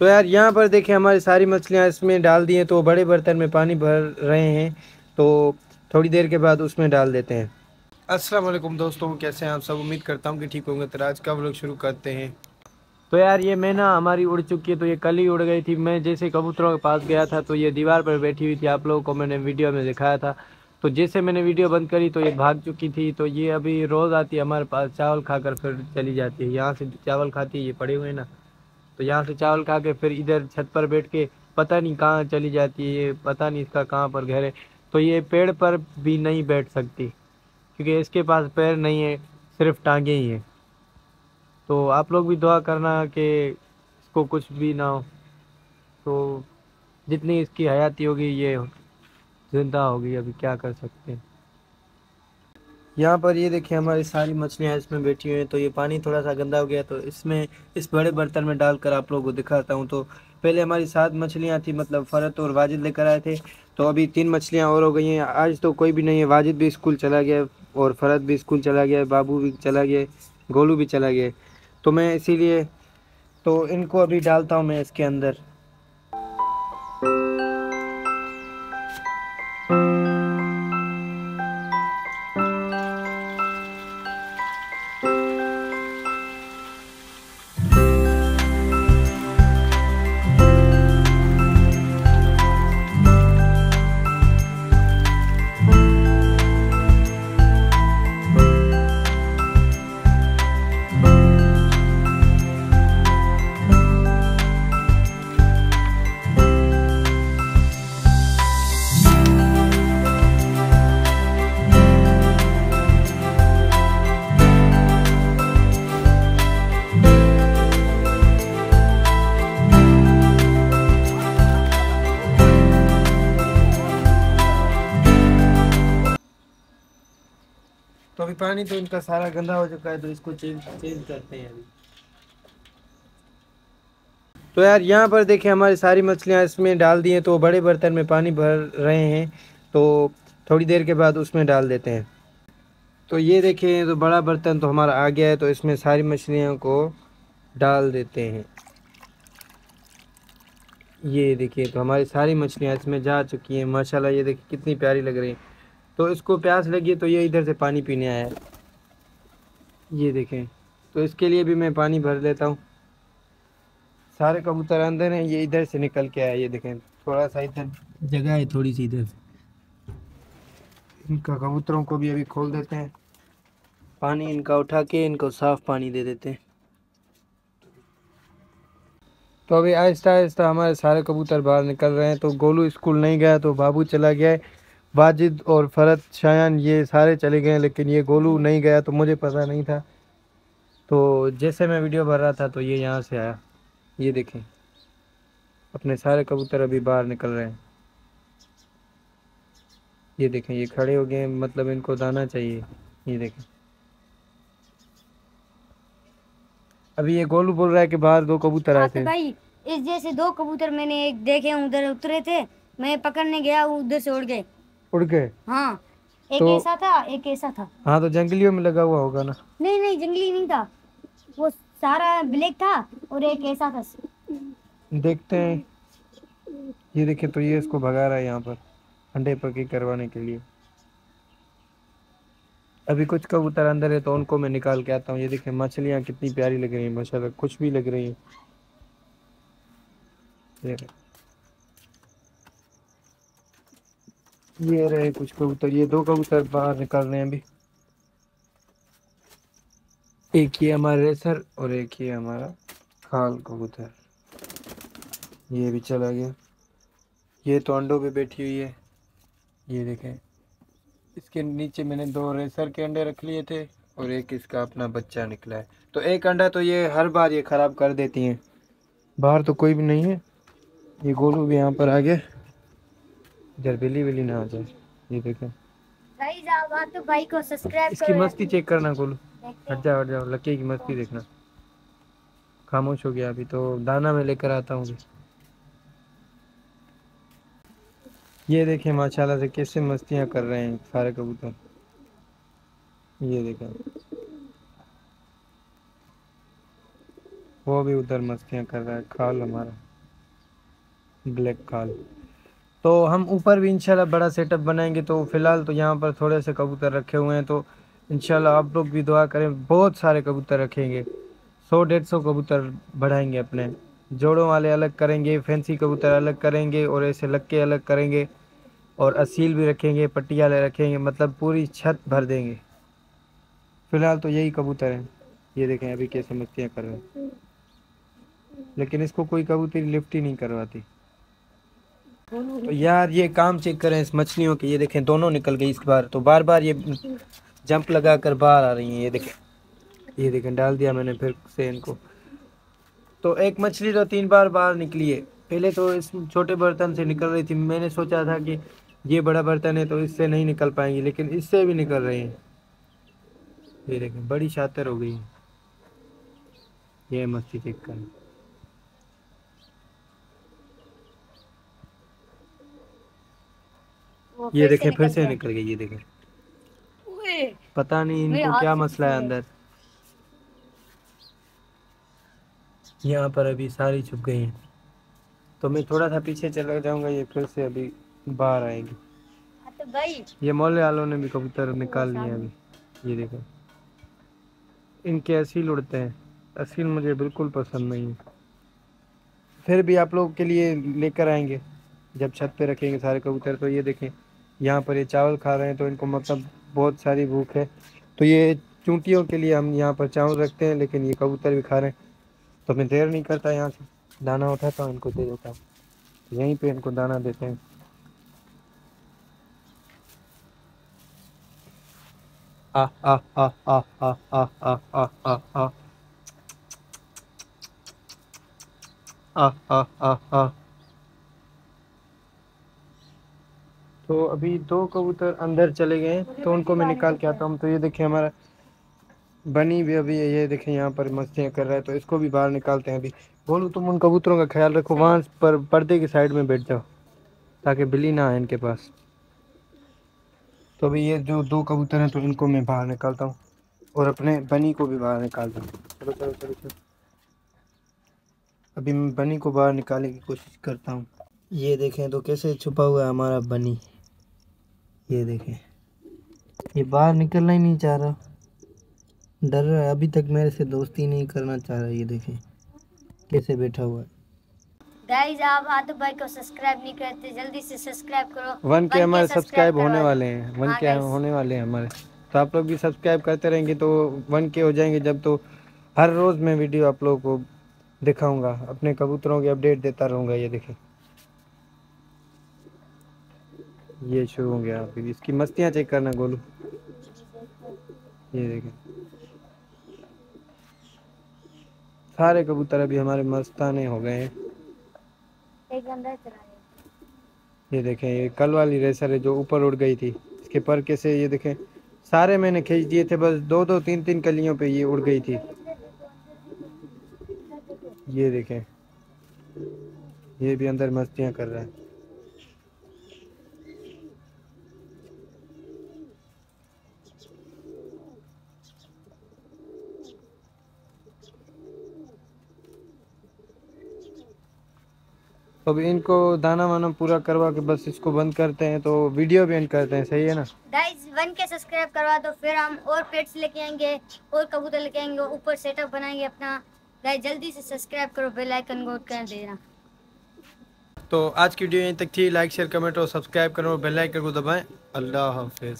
तो यार यहाँ पर देखिए हमारी सारी मछलियाँ इसमें डाल दी हैं तो बड़े बर्तन में पानी भर रहे हैं तो थोड़ी देर के बाद उसमें डाल देते हैं। अस्सलाम वालेकुम दोस्तों कैसे हैं आप सब? उम्मीद करता हूँ कि ठीक होंगे। तो आज का व्लॉग शुरू करते हैं। तो यार ये मैना हमारी उड़ चुकी है तो ये कल ही उड़ गई थी। मैं जैसे कबूतरों के पास गया था तो ये दीवार पर बैठी हुई थी आप लोगों को मैंने वीडियो में दिखाया था। तो जैसे मैंने वीडियो बंद करी तो ये भाग चुकी थी तो ये अभी रोज़ आती है हमारे पास चावल खाकर फिर चली जाती है। यहाँ से चावल खाती है ये पड़े हुए ना। तो यहाँ से चावल खा के फिर इधर छत पर बैठ के पता नहीं कहाँ चली जाती है, ये पता नहीं इसका कहाँ पर घर है। तो ये पेड़ पर भी नहीं बैठ सकती, क्योंकि इसके पास पैर नहीं है, सिर्फ़ टांगे ही हैं। तो आप लोग भी दुआ करना कि इसको कुछ भी ना हो। तो जितनी इसकी हयाती होगी, ये ज़िंदा होगी, अभी क्या कर सकते हैं। यहाँ पर ये देखिए हमारी सारी मछलियाँ इसमें बैठी हुई हैं तो ये पानी थोड़ा सा गंदा हो गया तो इसमें इस बड़े बर्तन में डालकर आप लोगों को दिखाता हूँ। तो पहले हमारी सात मछलियाँ थी मतलब फ़रत और वाजिद लेकर आए थे। तो अभी तीन मछलियाँ और हो गई हैं। आज तो कोई भी नहीं है, वाजिद भी स्कूल चला गया और फ़रत भी स्कूल चला गया, बाबू भी चला गया, गोलू भी चला गया। तो मैं इसीलिए तो इनको अभी डालता हूँ मैं इसके अंदर। अभी पानी तो इनका सारा गंदा हो चुका है तो इसको चेंज चेंज करते हैं अभी। तो यार, यहाँ पर देखें हमारी सारी मछलियाँ इसमें डाल दी हैं तो बड़े बर्तन में पानी भर रहे हैं तो थोड़ी देर के बाद उसमें डाल देते हैं। तो ये देखें तो बड़ा बर्तन तो हमारा आ गया है तो इसमें सारी मछलियों को डाल देते हैं। ये देखिए तो हमारी सारी मछलियाँ इसमें जा चुकी हैं, माशाल्लाह, ये देखिए कितनी प्यारी लग रही हैं। तो इसको प्यास लगी तो ये इधर से पानी पीने आया है। ये देखें तो इसके लिए भी मैं पानी भर लेता हूँ। सारे कबूतर अंदर हैं, ये इधर से निकल के आया, ये देखें, थोड़ा सा इधर जगह है, थोड़ी सी इधर। इनका कबूतरों को भी अभी खोल देते हैं। पानी इनका उठा के, इनको साफ़ पानी दे देते हैं। तो अभी आहिस्ता आहिस्ता हमारे सारे कबूतर बाहर निकल रहे हैं तो गोलू स्कूल नहीं गया तो बाबू चला गया है। वाजिद और फरत शायान, ये सारे चले गए, लेकिन ये गोलू नहीं गया तो मुझे पता नहीं था। तो जैसे मैं वीडियो भर रहा था तो ये यहाँ से आया। ये देखें। अपने सारे कबूतर अभी बाहर निकल रहे हैं। ये देखें, ये खड़े हो गए मतलब इनको दाना चाहिए। ये देखें। अभी ये गोलू बोल रहा है कि बाहर दो कबूतर आए थे भाई, इस जैसे दो कबूतर मैंने एक देखे उधर उतरे थे, मैं पकड़ने गया उधर से उड़ गए। उड़ गए। हाँ एक तो- ऐसा था एक ऐसा था। हाँ तो जंगलियों में लगा हुआ होगा ना? नहीं नहीं जंगली नहीं था। वो सारा ब्लैक था और एक ऐसा था। देखते हैं। ये देखिए तो ये इसको भगा रहा है यहाँ पर अंडे पकी करवाने के लिए। अभी कुछ कबूतर अंदर है तो उनको मैं निकाल के आता हूँ। ये देखिए मछलियाँ कितनी प्यारी लग रही हैं माशाल्लाह कुछ भी लग रही हैं। ये रहे। कुछ कबूतर, ये दो कबूतर बाहर निकल रहे हैं अभी। एक ये हमारा रेसर और एक ये हमारा खाल कबूतर। ये भी चला गया। ये तो अंडों पे बैठी हुई है। ये देखें, इसके नीचे मैंने दो रेसर के अंडे रख लिए थे और एक इसका अपना बच्चा निकला है। तो एक अंडा तो ये हर बार ये ख़राब कर देती हैं। बाहर तो कोई भी नहीं है। ये गोलू भी यहाँ पर आ गया। इधर बिल्ली बिल्ली ना आ जाए। ये देखें। गाइस आप आप तो भाई को सब्सक्राइब इसकी मस्ती चेक करना गोलू। हट जाओ हट जाओ। लकी की मस्ती देखना। खामोश हो गया अभी तो। दाना में लेकर आता हूँ ये देखें माशाल्लाह से कैसे मस्तियाँ कर रहे हैं सारे कबूतर। ये देखें। वो भी उधर मस्तियाँ कर रहा है। खाल हमारा। ब्लैक खाल। तो हम ऊपर भी इंशाल्लाह बड़ा सेटअप बनाएँगे। तो फ़िलहाल तो यहाँ पर थोड़े से कबूतर रखे हुए हैं। तो इंशाल्लाह आप लोग भी दुआ करें, बहुत सारे कबूतर रखेंगे। सौ, डेढ़ सौ कबूतर बढ़ाएँगे अपने। जोड़ों वाले अलग करेंगे फैंसी कबूतर अलग करेंगे और ऐसे लक्के अलग करेंगे और असील भी रखेंगे पट्टियाले रखेंगे मतलब पूरी छत भर देंगे। फ़िलहाल तो यही कबूतर हैं। ये देखें, अभी कैसे मस्तियाँ कर रहे हैं। लेकिन इसको कोई कबूतरी लिफ्ट ही नहीं करवाती। तो यार, ये काम चेक करें इस मछलियों के। ये देखें, दोनों निकल गई इस बार। तो बार बार ये जंप लगा कर बाहर आ रही हैं, ये देखें। ये देखें, डाल दिया मैंने फिर से इनको। तो एक मछली तो तीन बार बाहर निकली है। पहले तो इस छोटे बर्तन से निकल रही थी। मैंने सोचा था कि ये बड़ा बर्तन है तो इससे नहीं निकल पाएँगी, लेकिन इससे भी निकल रही हैं। ये देखें, बड़ी शातर हो गई है। ये मछली चेक करें। ये देखें फिर से निकल गई ये देखे। पता नहीं इनको क्या मसला है अंदर यहाँ पर अभी सारी छुप गई हैं। तो मैं थोड़ा सा पीछे चला जाऊँगा ये फिर से अभी बाहर आएगी। हाँ तो ये मोहल्ले वालों ने भी कबूतर निकाल लिए अभी ये देखो। इनके असील उड़ते हैं। असील मुझे बिल्कुल पसंद नहीं है। फिर भी आप लोगों के लिए लेकर आएँगे। जब छत पे रखेंगे सारे कबूतर तो ये देखें यहाँ पर ये चावल खा रहे हैं तो इनको मतलब बहुत सारी भूख है तो ये चूंटियों के लिए हम यहाँ पर चावल रखते हैं लेकिन ये कबूतर भी खा रहे हैं तो मैं देर नहीं करता यहाँ से दाना उठाता हूँ इनको दे देता हूँ तो यहीं पे इनको दाना देते हैं आ आ आ आ आ आ आ आ आ आ आ आ आ आ तो अभी दो कबूतर अंदर चले गए तो उनको मैं निकाल के आता हूँ। तो ये देखिए हमारा बनी भी अभी ये देखें यहाँ पर मस्तियाँ कर रहा है तो इसको भी बाहर निकालते हैं अभी। बोलूँ, तुम उन कबूतरों का ख्याल रखो, वहाँ पर पर्दे की साइड में बैठ जाओ, ताकि बिल्ली ना आए इनके पास। तो अभी ये जो दो कबूतर हैं तो इनको मैं बाहर निकालता हूँ, और अपने बनी को भी बाहर निकालता हूँ। चलो चलो चलो चलो। अभी मैं बनी को बाहर निकालने की कोशिश करता हूँ। ये देखें तो कैसे छुपा हुआ है हमारा बनी। ये देखें। ये बाहर निकलना ही नहीं चाह रहा। डर रहा है। अभी तक मेरे से दोस्ती नहीं करना चाह रहा ये देखें। कैसे बैठा हुआ है। गाइस आप आतिफ भाई को सब्सक्राइब नहीं करते जल्दी से सब्सक्राइब करो। वन के हमारे सब्सक्राइब होने वाले हैं। वन हाँ, के होने वाले हैं हमारे। तो आप लोग भी सब्सक्राइब करते रहेंगे तो वन के हो जाएँगे। जब तो हर रोज़ मैं वीडियो आप लोगों को दिखाऊँगा। अपने कबूतरों की अपडेट देता रहूँगा ये देखें। ये शुरू हो गया अभी। इसकी मस्तियाँ चेक करना गोलू। ये देखें। सारे कबूतर अभी हमारे मस्ताने हो गए हैं। ये देखें ये कल वाली रेसर है जो ऊपर उड़ गई थी। इसके पर कैसे ये देखें सारे मैंने खींच दिए थे बस दो दो तीन तीन कलियों पे ये उड़ गई थी। ये देखें ये भी अंदर मस्तियाँ कर रहा है। तो अभी इनको दाना वाना पूरा करवा के बस इसको बंद करते हैं तो वीडियो भी एंड करते हैं सही है ना? गाइस वन के सब्सक्राइब करवा दो फिर हम और पेट्स लेके आएँगे और कबूतर लेके आएँगे ऊपर सेटअप बनाएँगे अपना। गाइस जल्दी से सब्सक्राइब करो बेल आइकन को कर देना। तो आज की वीडियो यहीं तक थी। लाइक शेयर कमेंट और सब्सक्राइब करो बेल आइकन को दबाएँ। अल्लाह हाफिज़।